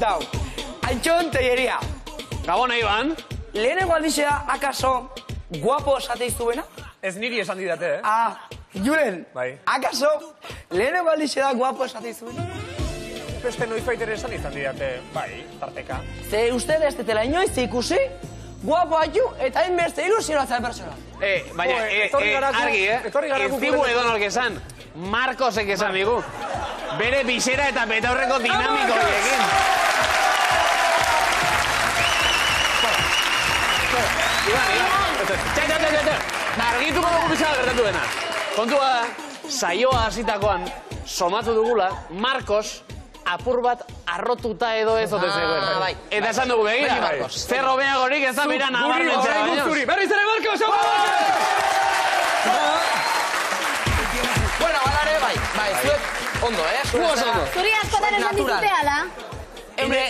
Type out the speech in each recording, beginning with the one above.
komentau. Antxon teieria. Gabona, Iban. Lehenengo aldizea, akaso, guapo esate izuena? Ez niri esan didate, eh? Ah, Julen, Bai. akaso, lehenengo aldizea guapo esate izuena? Beste noizbait ere esan izan didate, bai, tarteka. Ze uste ez detela inoiz ikusi, guapo haitu eta inbeste ilusionatzen persona. Eh, baina, eh, eh, argi, eh? Ez gu digu edonork esan. Marcosek esan digu. Bere bisera eta betaurreko dinamiko horiekin. Iban, Iban. Txai, txai, txai, txai. Argituko dugu bizala gertatu dena. Kontua da, saioa hasitakoan somatu dugula, Marcos apur bat arrotuta edo ez ote zegoen. Ah, bai. Eta esan dugu begira, Beti Marcos. zer hobeagorik ez da bera Guri, nabarmentzea orain baino. guzturi, berriz ere Marko, oso! Bueno, balare, bai, bai, zuek ondo, eh? Zuek ondo. Zuri askotan esan Natural. dizute, ala?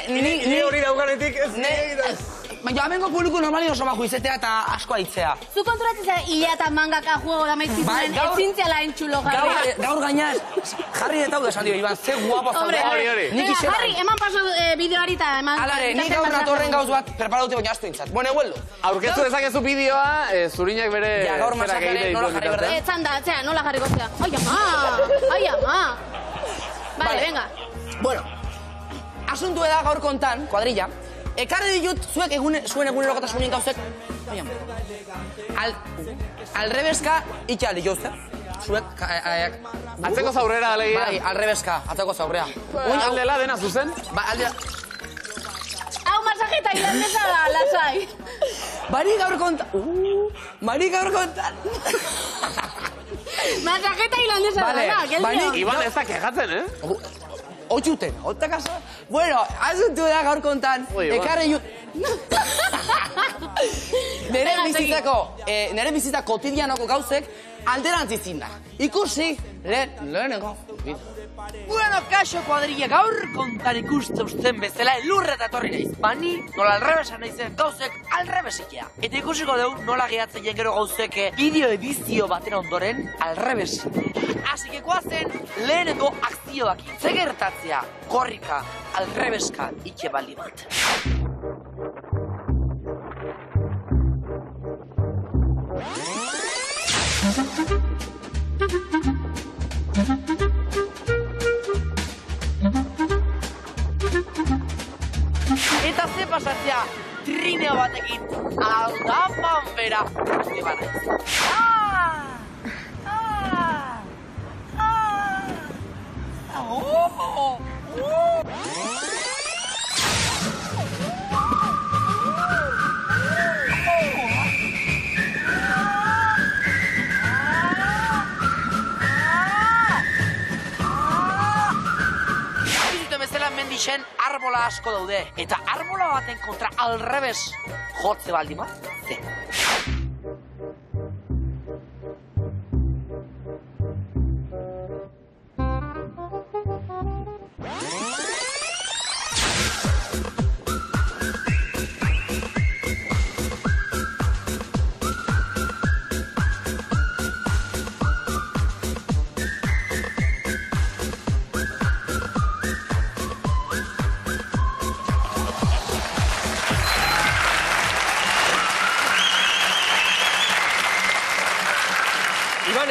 Ni, hori daukanetik ez baina amengo publiko normali oso bajo izetea eta asko aitzea. Zu konturatzen zara hilea eta mangaka juego da Bai, maizkizunen gaur- ezintziala entxulo Gaur, jarri. gaur gainaz, jarri eta hau esan dio, Iban, ze guapo Hombre, zaude. Hori, hori. Nik izena. Jarri, eman paso eh, bideoari eta eman... Alare, nik gaur natorren gauz bat preparatu baina astu intzat. Bueno, egueldo. Aurkeztu dezakezu bideoa, eh, zurinak bere Ja, gaur egite nola jarri bitartean. berde? Eh, txanda, txea, nola jarriko zea. Ai, ama! Ai, ama! Vale, Vale. venga. Bueno, asuntu da gaur kontan, kuadrilla, ekarri ditut zuek egune, zuen egunerokotasunin gauzek, oian, al, alrebeska itxaldi jozte. Zuek, ka, a, a, Atzeko zaurrera alegia. Bai, alrebeska, atzeko zaurrea. Uin, aldela dena zuzen. Ba, alde, Hau masajeta irlandesa da, lasai. bari gaur kontan, uh, bari gaur kontan. Masajeta irlandesa Vale, da, geldio. banik- Iban ez da kejatzen, eh? Otxuten, ota kasa. Bueno, asuntu da gaur kontan, ekarri ju... nere Venga, bizitzako, eh, nere bizitza kotidianoko gauzek alderantzizin da. Ikusi, lehen, lehenengo. Bueno, kaso kuadrilla gaur kontan ikuste usten bezala elurra eta torri naiz. Bani, nola alrebesa naizen gauzek alrebesikea. Eta ikusiko dugu nola gehatzen gero gauzek eh, bideo edizio baten ondoren alrebes. Así que lehenengo akzioak ze gertatzea korrika alrebeska itxe bali bat. Eta ze pasatzea trineo batekin aldapan bera uste banaiz. Ah! Mendixen arbola asko daude. Eta arbola baten kontra alrebes jotze baldima. Ze.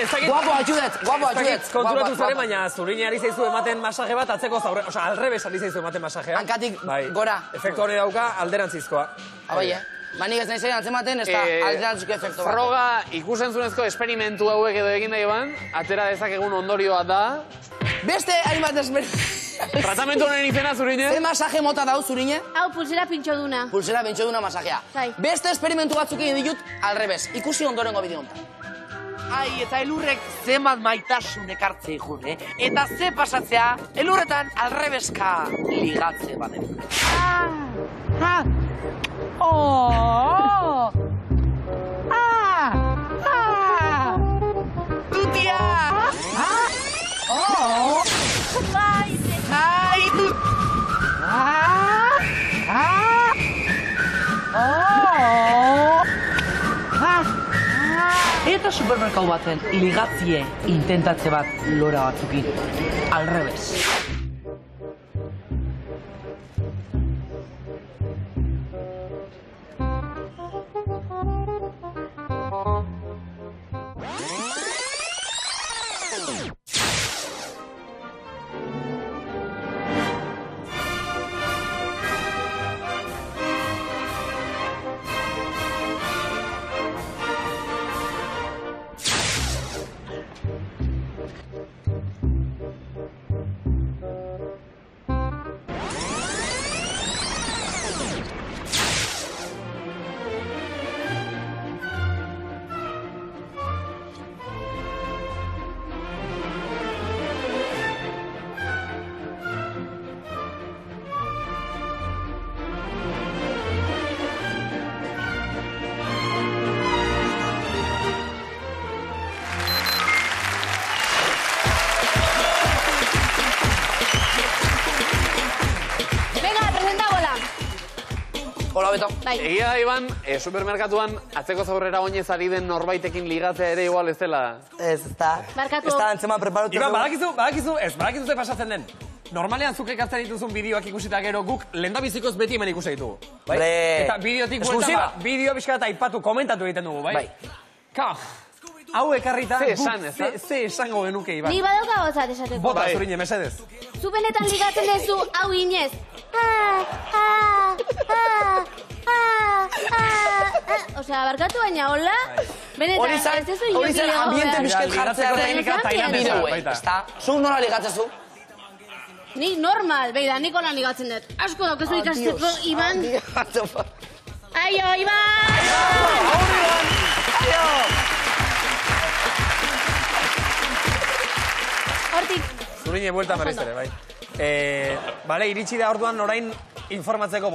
Ez dakit... Guapo atxudet, guapo atxudet. konturatu guapo. baina zurini ari zaizu ematen masaje bat atzeko zaurre... Osa, alrebes ari zaizu ematen masajea. Bai. Hankatik gora. Efektu hori dauka alderantzizkoa. Abai, eh? Manik ez nahi zen antzematen, ez da Eh, alderantziko efektu bat. Froga ikusentzunezko esperimentu hauek edo egin da Iban, atera dezakegun ondorioa da, Beste hainbat esmer... tratamentu honen izena zurine, Ze masaje mota dau zurine? Hau, pulsera pintxo duna. Pulsera bentsu duna masajea. Bai. Beste esperimentu batzuk egin ditut, alrebes. Ikusi ondorengo bideo honetan. Ai, eta elurrek zemat maitasun ekartze ikun, eh? Eta ze pasatzea, elurretan alrebeska ligatze baden. Ah! Ah! Oh! Eta supermerkau baten ligatzie intentatze bat lora batzukin. Alrebes. Hola, Beto. Bai. Egia da, Iban, e, supermerkatuan atzeko zaurrera oinez ari den norbaitekin ligatzea ere igual ez dela. Ez, ez da. Barkatu. Ez da, antzema preparatu. Iban, badakizu, badakizu, ez, badakizu ze pasatzen den. Normalean zuk ekartzen dituzun bideoak ikusita gero guk lendabizikoz beti hemen ikusi ditugu. Bai? Eta bideotik bueltan, ba, bideo pixka eta aipatu, komentatu egiten dugu, bai? Bai. Ka, hau ekarrita, Ze esan, ez ze, ze esango genuke, Iban. Ni badauka gozat esateko. Bota, Bai. zurine, mesedez. Zu benetan ligatzen duzu hau inez. Ah, ah, ah, ah, ah. Osea, barkatu baina hola. Benetan, Hori zan, ez duzu hori inoki ambiente bizket Ja, jartzea teknika baita. ez da. Zuk nola ligatzezu? Ni normal, beida, nik holan ligatzen dut. Asko daukazu ikasteko, Iban. Aio, Iban! Hortik, Zurine, buelta berriz ere, bai. Eh, bale, iritsi da orduan orain informatzeko